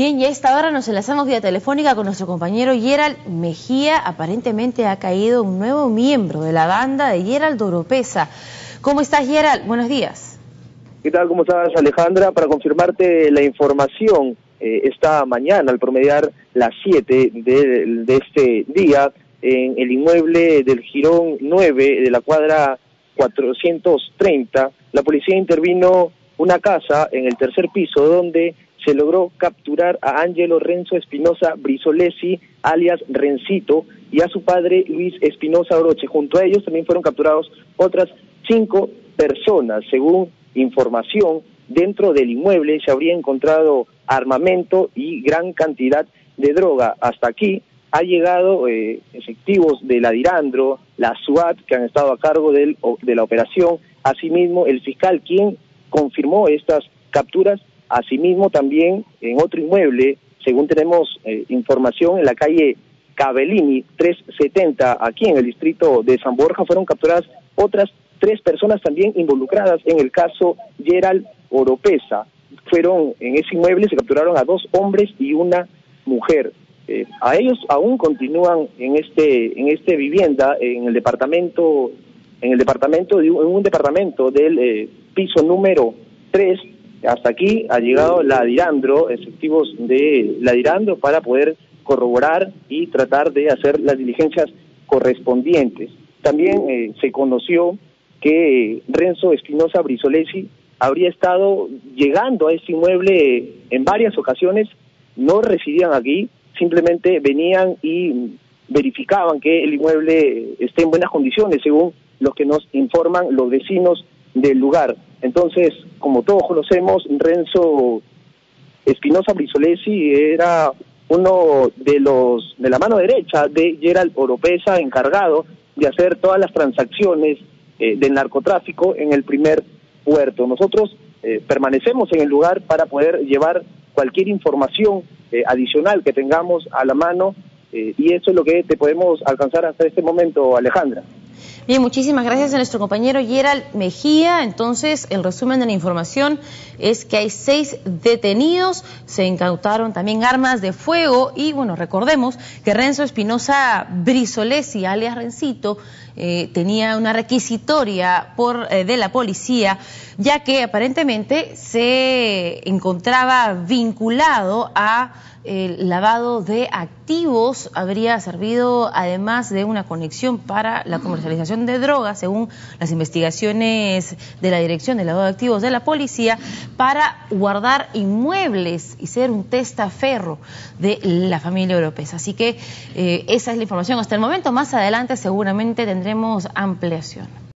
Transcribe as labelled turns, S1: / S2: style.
S1: Bien, y a esta hora nos enlazamos vía telefónica con nuestro compañero Gerald Mejía. Aparentemente ha caído un nuevo miembro de la banda de Gerald Oropesa. ¿Cómo estás, Gerald? Buenos días.
S2: ¿Qué tal? ¿Cómo estás, Alejandra? Para confirmarte la información, eh, esta mañana, al promediar las 7 de, de este día, en el inmueble del Girón 9 de la cuadra 430, la policía intervino una casa en el tercer piso donde se logró capturar a Ángelo Renzo Espinosa Brisolesi, alias Rencito, y a su padre Luis Espinosa Oroche. Junto a ellos también fueron capturados otras cinco personas. Según información, dentro del inmueble se habría encontrado armamento y gran cantidad de droga. Hasta aquí ha llegado eh, efectivos de la Dirandro, la SUAT, que han estado a cargo de la operación, asimismo el fiscal, quien confirmó estas capturas Asimismo, también en otro inmueble, según tenemos eh, información, en la calle Cabellini 370, aquí en el distrito de San Borja, fueron capturadas otras tres personas también involucradas en el caso Gerald Oropesa. Fueron en ese inmueble, se capturaron a dos hombres y una mujer. Eh, a ellos aún continúan en este en este vivienda en el departamento en el departamento en un departamento del eh, piso número 3 hasta aquí ha llegado la Dirandro, efectivos de la Dirandro, para poder corroborar y tratar de hacer las diligencias correspondientes. También eh, se conoció que Renzo Espinosa Brisolesi habría estado llegando a este inmueble en varias ocasiones, no residían aquí, simplemente venían y verificaban que el inmueble esté en buenas condiciones, según lo que nos informan los vecinos del lugar. Entonces, como todos conocemos, Renzo Espinosa Brisolesi era uno de los de la mano derecha de Gerald Oropesa, encargado de hacer todas las transacciones eh, del narcotráfico en el primer puerto. Nosotros eh, permanecemos en el lugar para poder llevar cualquier información eh, adicional que tengamos a la mano y eso es lo que te podemos alcanzar hasta este momento, Alejandra.
S1: Bien, muchísimas gracias a nuestro compañero Gerald Mejía. Entonces, el resumen de la información es que hay seis detenidos, se incautaron también armas de fuego y, bueno, recordemos que Renzo Espinosa Brisolesi, alias Rencito, eh, tenía una requisitoria por, eh, de la policía, ya que aparentemente se encontraba vinculado a el lavado de activos habría servido además de una conexión para la de drogas, según las investigaciones de la Dirección de Lavado de Activos de la Policía, para guardar inmuebles y ser un testaferro de la familia europea. Así que eh, esa es la información hasta el momento. Más adelante seguramente tendremos ampliación.